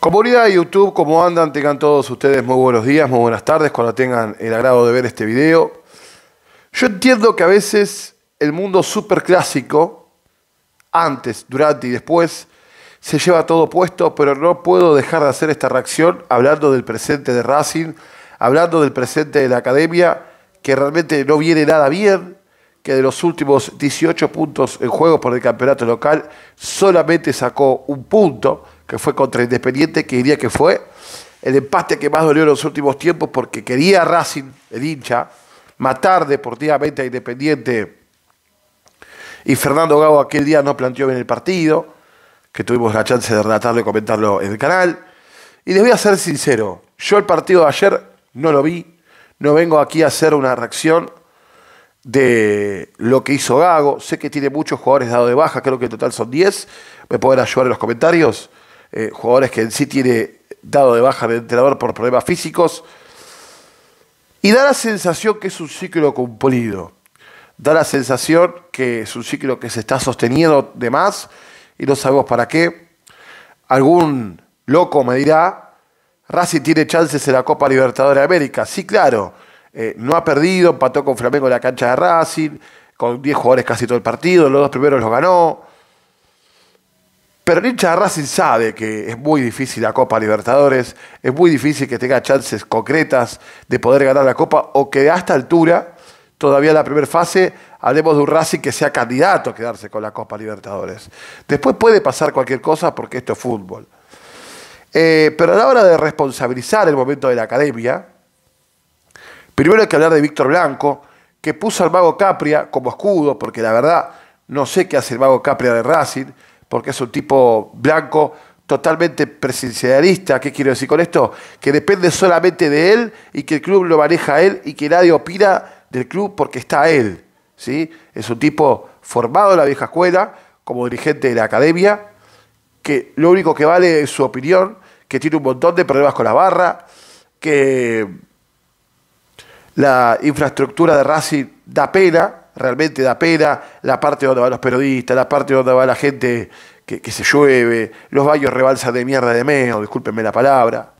Comunidad de YouTube, ¿cómo andan? Tengan todos ustedes muy buenos días, muy buenas tardes cuando tengan el agrado de ver este video. Yo entiendo que a veces el mundo super clásico, antes, durante y después, se lleva todo puesto, pero no puedo dejar de hacer esta reacción hablando del presente de Racing, hablando del presente de la academia, que realmente no viene nada bien, que de los últimos 18 puntos en juego por el campeonato local solamente sacó un punto, que fue contra Independiente, que diría que fue el empate que más dolió en los últimos tiempos porque quería Racing, el hincha, matar deportivamente a Independiente. Y Fernando Gago aquel día no planteó bien el partido, que tuvimos la chance de relatarlo y comentarlo en el canal. Y les voy a ser sincero, yo el partido de ayer no lo vi, no vengo aquí a hacer una reacción de lo que hizo Gago. Sé que tiene muchos jugadores dados de baja, creo que en total son 10. Me pueden ayudar en los comentarios. Eh, jugadores que en sí tiene dado de baja el entrenador por problemas físicos. Y da la sensación que es un ciclo cumplido. Da la sensación que es un ciclo que se está sosteniendo de más y no sabemos para qué. Algún loco me dirá, Racing tiene chances en la Copa Libertadores de América. Sí, claro eh, no ha perdido, empató con Flamengo en la cancha de Racing, con 10 jugadores casi todo el partido, los dos primeros los ganó. Pero el hincha de Racing sabe que es muy difícil la Copa Libertadores, es muy difícil que tenga chances concretas de poder ganar la Copa o que a esta altura, todavía en la primera fase, hablemos de un Racing que sea candidato a quedarse con la Copa Libertadores. Después puede pasar cualquier cosa porque esto es fútbol. Eh, pero a la hora de responsabilizar el momento de la academia, Primero hay que hablar de Víctor Blanco, que puso al mago Capria como escudo, porque la verdad no sé qué hace el mago Capria de Racing, porque es un tipo blanco totalmente presidencialista. ¿Qué quiero decir con esto? Que depende solamente de él y que el club lo maneja él y que nadie opina del club porque está él. ¿sí? Es un tipo formado en la vieja escuela, como dirigente de la academia, que lo único que vale es su opinión, que tiene un montón de problemas con la barra, que la infraestructura de Racing da pena, realmente da pena, la parte donde van los periodistas, la parte donde va la gente que, se llueve, los baños rebalsan de mierda de meo, discúlpenme la palabra.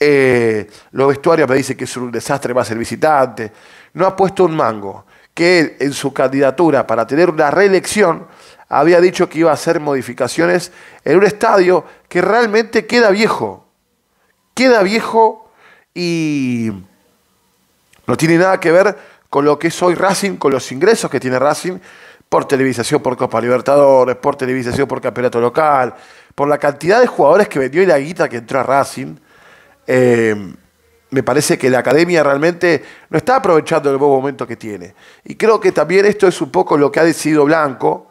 Eh, los vestuarios me dicen que es un desastre más el visitante. No ha puesto un mango. Que él, en su candidatura para tener una reelección, había dicho que iba a hacer modificaciones en un estadio que realmente queda viejo. Queda viejo y no tiene nada que ver con lo que es hoy Racing, con los ingresos que tiene Racing por televisación por Copa Libertadores, por televisación por campeonato local, por la cantidad de jugadores que vendió y la guita que entró a Racing. Eh, me parece que la academia realmente no está aprovechando el buen momento que tiene. Y creo que también esto es un poco lo que ha decidido Blanco,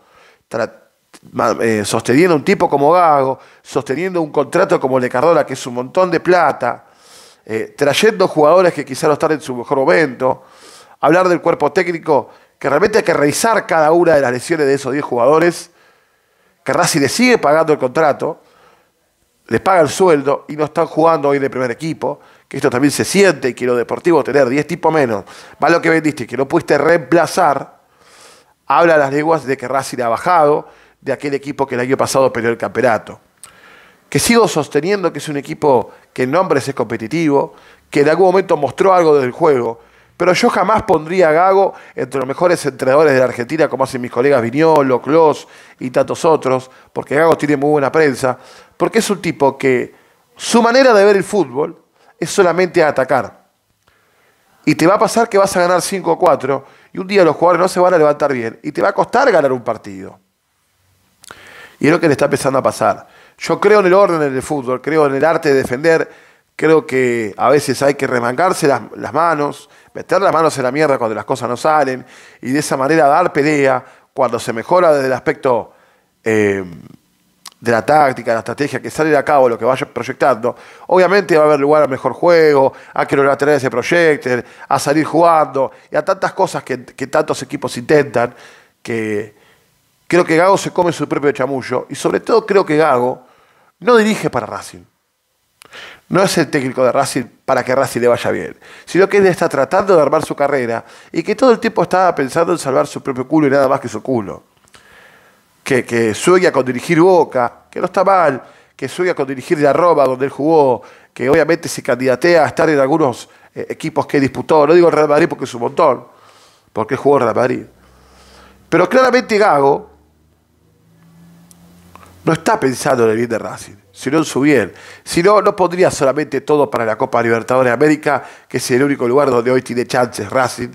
eh, sosteniendo un tipo como Gago, sosteniendo un contrato como Le Cardona, que es un montón de plata, eh, trayendo jugadores que quizá no están en su mejor momento, hablar del cuerpo técnico, que realmente hay que revisar cada una de las lesiones de esos 10 jugadores, que Racing le sigue pagando el contrato, les paga el sueldo y no están jugando hoy en el primer equipo, que esto también se siente y que lo deportivo tener 10 tipos menos, va lo que vendiste, que no pudiste reemplazar, habla las lenguas de que Racing ha bajado de aquel equipo que el año pasado perdió el campeonato que sigo sosteniendo que es un equipo que en nombres es competitivo, que en algún momento mostró algo del juego, pero yo jamás pondría a Gago entre los mejores entrenadores de la Argentina, como hacen mis colegas Viñolo, Clos y tantos otros, porque Gago tiene muy buena prensa, porque es un tipo que su manera de ver el fútbol es solamente atacar. Y te va a pasar que vas a ganar 5 4 y un día los jugadores no se van a levantar bien y te va a costar ganar un partido. Y es lo que le está empezando a pasar. Yo creo en el orden del fútbol, creo en el arte de defender, creo que a veces hay que remangarse las, manos, meter las manos en la mierda cuando las cosas no salen y de esa manera dar pelea cuando se mejora desde el aspecto eh, de la táctica, la estrategia, que sale a cabo lo que vaya proyectando. Obviamente va a haber lugar al mejor juego, a que los laterales se proyecten, a salir jugando y a tantas cosas que, que tantos equipos intentan que Creo que Gago se come su propio chamullo y sobre todo creo que Gago no dirige para Racing. No es el técnico de Racing para que Racing le vaya bien, sino que él está tratando de armar su carrera y que todo el tiempo estaba pensando en salvar su propio culo y nada más que su culo. Que, que sueña con dirigir Boca, que no está mal, que sueña con dirigir la Roma, donde él jugó, que obviamente se candidatea a estar en algunos eh, equipos que disputó. No digo el Real Madrid porque es un montón, porque jugó Real Madrid. Pero claramente Gago no está pensando en el bien de Racing, sino en su bien. Si no, no pondría solamente todo para la Copa Libertadores de América, que es el único lugar donde hoy tiene chances Racing,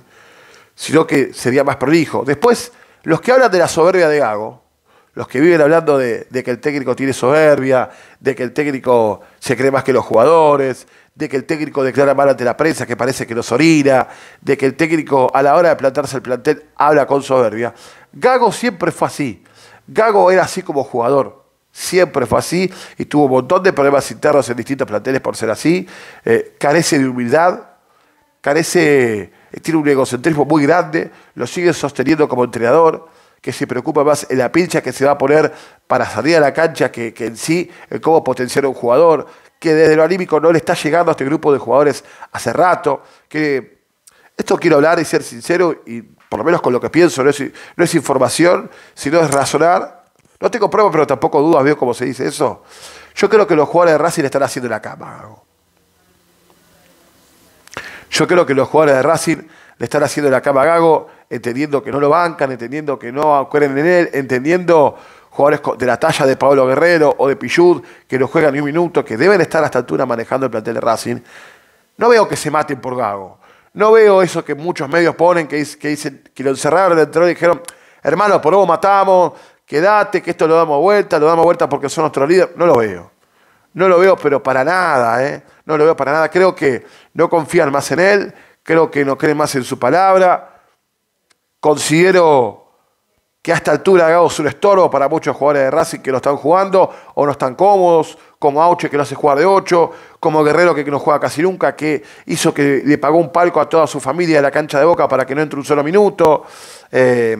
sino que sería más prolijo. Después, los que hablan de la soberbia de Gago, los que viven hablando de, que el técnico tiene soberbia, de que el técnico se cree más que los jugadores, de que el técnico declara mal ante la prensa que parece que nos orina, de que el técnico a la hora de plantarse el plantel habla con soberbia. Gago siempre fue así. Gago era así como jugador. Siempre fue así y tuvo un montón de problemas internos en distintos planteles por ser así. Eh, carece de humildad, carece, tiene un egocentrismo muy grande, lo sigue sosteniendo como entrenador que se preocupa más en la pincha que se va a poner para salir a la cancha que, en sí, en cómo potenciar a un jugador, que desde lo anímico no le está llegando a este grupo de jugadores hace rato, que esto quiero hablar y ser sincero, y por lo menos con lo que pienso, no es, no es información, sino es razonar. No tengo pruebas, pero tampoco dudas, veo cómo se dice eso. Yo creo que los jugadores de Racing están haciendo la cama. Yo creo que los jugadores de Racing le están haciendo la cama a Gago, entendiendo que no lo bancan, entendiendo que no creen en él, entendiendo jugadores de la talla de Pablo Guerrero o de Pichud, que no juegan ni un minuto, que deben estar a esta altura manejando el plantel de Racing. No veo que se maten por Gago. No veo eso que muchos medios ponen, que, dicen que lo encerraron dentro y dijeron, hermano, por vos matamos, quédate, que esto lo damos vuelta, lo damos vuelta porque son nuestro líder. No lo veo. No lo veo, pero para nada, ¿eh? No lo veo para nada. Creo que no confían más en él, creo que no creen más en su palabra. Considero que a esta altura hagamos un estorbo para muchos jugadores de Racing que no están jugando o no están cómodos, como Auche que lo hace jugar de 8, como Guerrero que no juega casi nunca, que hizo que le pagó un palco a toda su familia de la cancha de Boca para que no entre un solo minuto. Eh,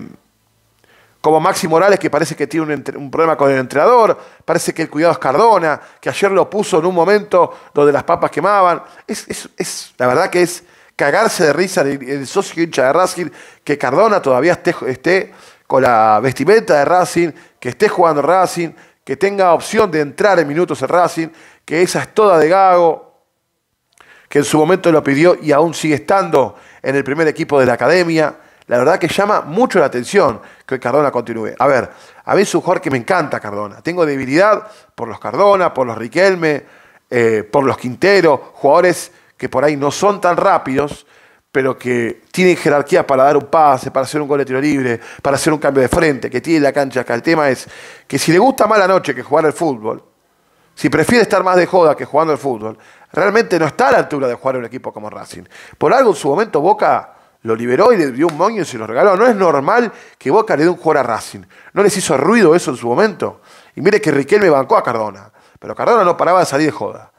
como Maxi Morales, que parece que tiene un, problema con el entrenador, parece que el cuidado es Cardona, que ayer lo puso en un momento donde las papas quemaban. Es, la verdad que es cagarse de risa el, socio hincha de Racing, que Cardona todavía esté, esté, con la vestimenta de Racing, que esté jugando Racing, que tenga opción de entrar en minutos en Racing, que esa es toda de Gago, que en su momento lo pidió y aún sigue estando en el primer equipo de la academia. La verdad que llama mucho la atención que Cardona continúe. A ver, a mí jugador que me encanta Cardona. Tengo debilidad por los Cardona, por los Riquelme, eh, por los Quintero, jugadores que por ahí no son tan rápidos, pero que tienen jerarquía para dar un pase, para hacer un gol de tiro libre, para hacer un cambio de frente, que tiene la cancha acá. El tema es que si le gusta más la noche que jugar al fútbol, si prefiere estar más de joda que jugando al fútbol, realmente no está a la altura de jugar en un equipo como Racing. Por algo en su momento Boca lo liberó y le dio un moño y se lo regaló. No es normal que Boca le dé un jugador a Racing. No les hizo ruido eso en su momento. Y mire que Riquelme bancó a Cardona, pero Cardona no paraba de salir de joda.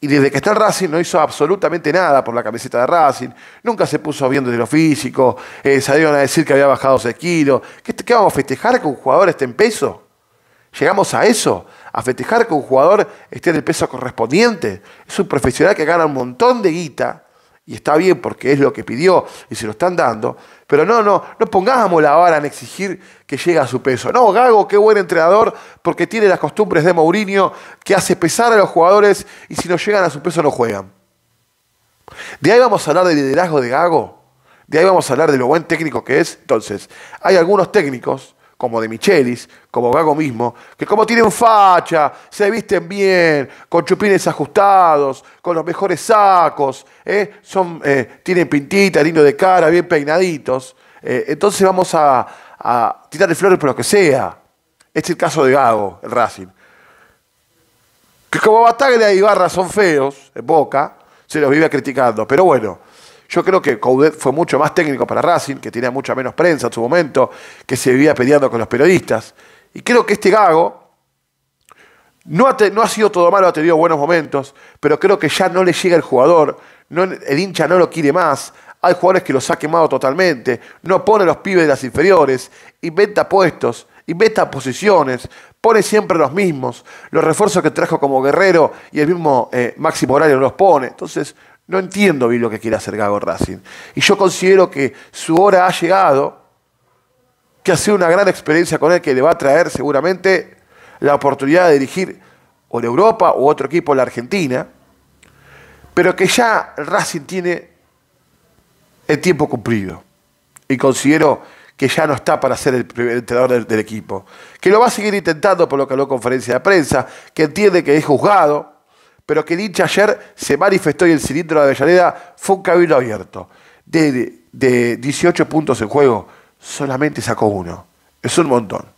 Y desde que está en Racing no hizo absolutamente nada por la camiseta de Racing. Nunca se puso bien desde lo físico. Eh, salieron a decir que había bajado 6 kilos. ¿Qué, ¿Qué, vamos a festejar que un jugador esté en peso? ¿Llegamos a eso? ¿A festejar que un jugador esté en el peso correspondiente? Es un profesional que gana un montón de guita y está bien porque es lo que pidió y se lo están dando, pero no, no, no pongamos la vara en exigir que llegue a su peso. No, Gago, qué buen entrenador, porque tiene las costumbres de Mourinho, que hace pesar a los jugadores y si no llegan a su peso no juegan. De ahí vamos a hablar del liderazgo de Gago, de ahí vamos a hablar de lo buen técnico que es. Entonces, hay algunos técnicos como de Michelis, como Gago mismo, que como tienen facha, se visten bien, con chupines ajustados, con los mejores sacos, ¿eh? Son, eh, tienen pintita, lindo de cara, bien peinaditos. Eh, entonces vamos a, a tirarle flores por lo que sea. Este es el caso de Gago, el Racing. Que como Bataglia y Ibarra son feos, en Boca, se los vive criticando. Pero bueno, yo creo que Coudet fue mucho más técnico para Racing, que tenía mucha menos prensa en su momento, que se vivía peleando con los periodistas. Y creo que este Gago no ha, sido todo malo, ha tenido buenos momentos, pero creo que ya no le llega el jugador, el hincha no lo quiere más. Hay jugadores que los ha quemado totalmente, no pone los pibes de las inferiores, inventa puestos, inventa posiciones, pone siempre los mismos. Los refuerzos que trajo como Guerrero y el mismo eh, Máximo Horario los pone. Entonces, no entiendo bien lo que quiere hacer Gago Racing. Y yo considero que su hora ha llegado, que ha sido una gran experiencia con él, que le va a traer seguramente la oportunidad de dirigir o en Europa o otro equipo en la Argentina, pero que ya Racing tiene el tiempo cumplido. Y considero que ya no está para ser el, entrenador del, equipo. Que lo va a seguir intentando por lo que habló en conferencia de prensa, que entiende que es juzgado, pero que el ayer se manifestó y el cilindro de Avellaneda fue un cabildo abierto. De, de 18 puntos en juego, solamente sacó uno. Es un montón.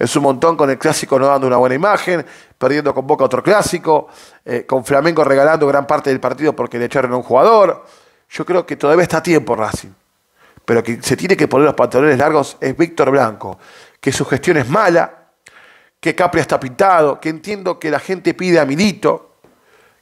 Es un montón con el clásico no dando una buena imagen, perdiendo con Boca otro clásico, eh, con Flamengo regalando gran parte del partido porque le echaron a un jugador. Yo creo que todavía está a tiempo Racing. Pero que se tiene que poner los pantalones largos es Víctor Blanco, que su gestión es mala, que Capria está pintado, que entiendo que la gente pide a Milito,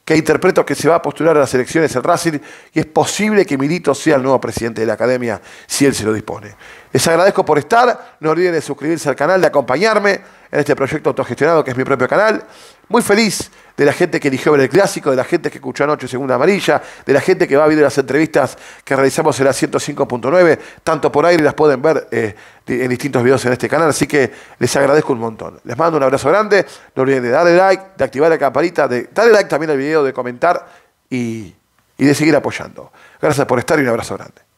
que interpreto que se va a postular a las elecciones en Racing y es posible que Milito sea el nuevo presidente de la academia si él se lo dispone. Les agradezco por estar, no olviden de suscribirse al canal, de acompañarme en este proyecto autogestionado que es mi propio canal. Muy feliz de la gente que eligió ver el clásico, de la gente que escuchó anoche Segunda Amarilla, de la gente que va a ver las entrevistas que realizamos en la 105.9, tanto por aire las pueden ver eh, en distintos videos en este canal, así que les agradezco un montón. Les mando un abrazo grande, no olviden de darle like, de activar la campanita, de darle like también al video, de comentar y, y de seguir apoyando. Gracias por estar y un abrazo grande.